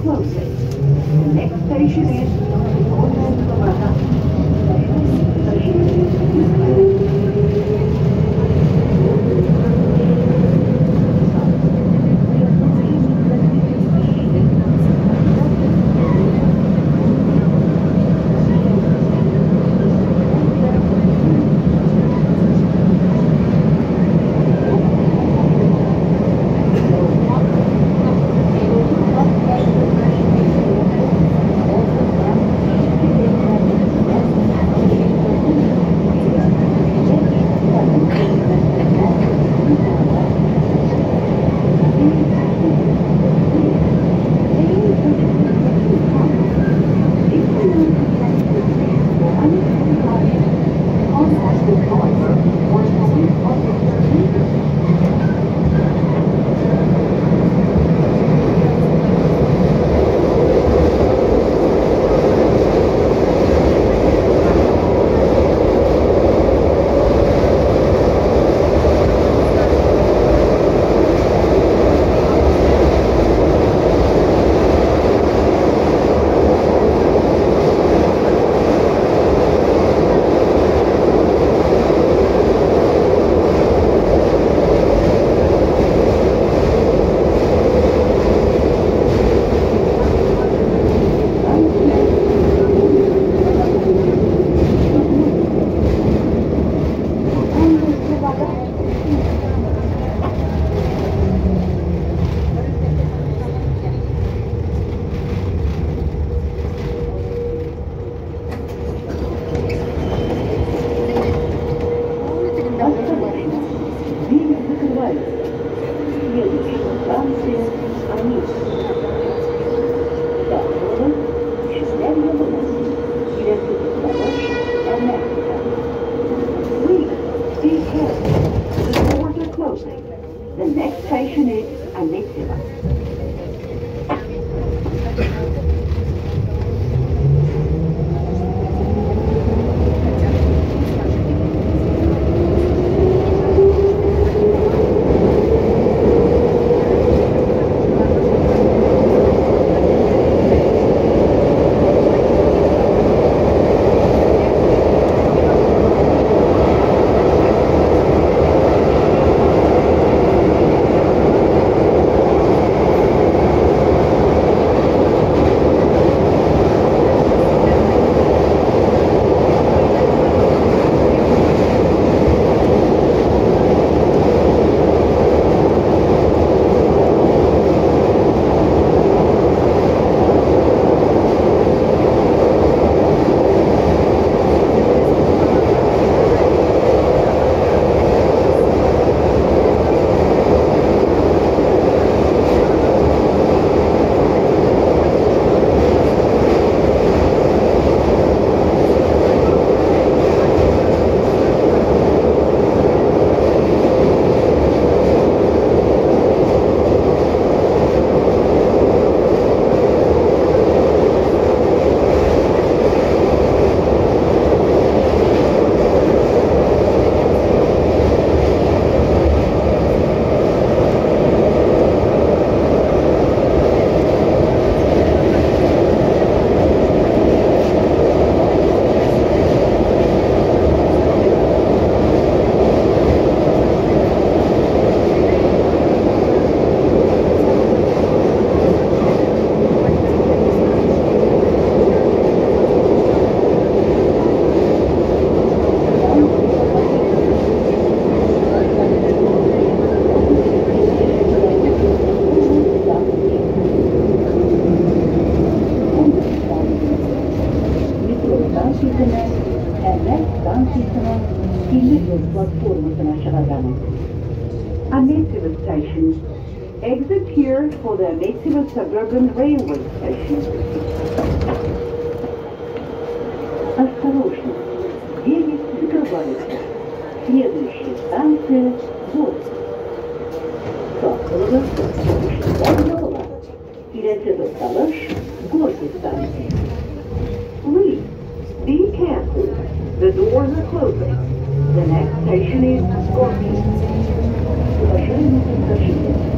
Closing. The next station is station is Ametyevo station. Exit here for the Ametyevo Suburban Railway Station. Осторожно, девять закрывается. Следующая станция – вот. Соколова, Соколова. Филетево Салаш, Горький станция. Please, be careful. The doors are closing. The next station is Gorky. Уважаемые пассажиры,